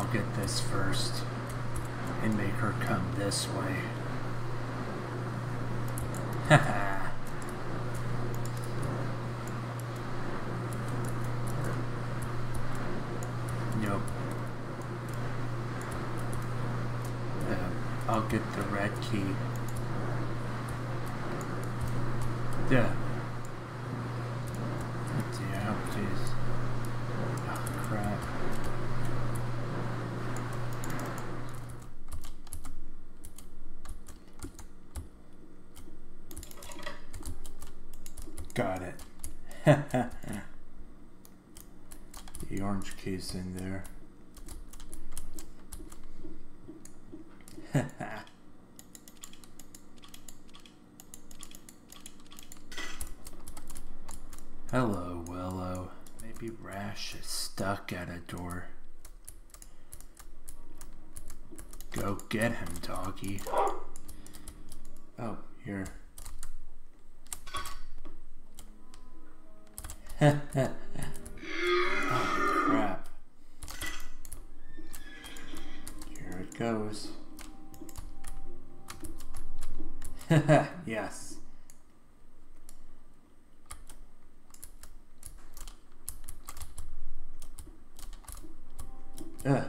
I'll get this first and make her come this way. Nope. Uh, I'll get the red key. Yeah. Yeah, jeez. Oh, crap. Got it. the orange case in there. Hello, Willow. Maybe Rash is stuck at a door. Go get him, doggy. Oh, here. oh, crap. Here it goes. yes. Ugh.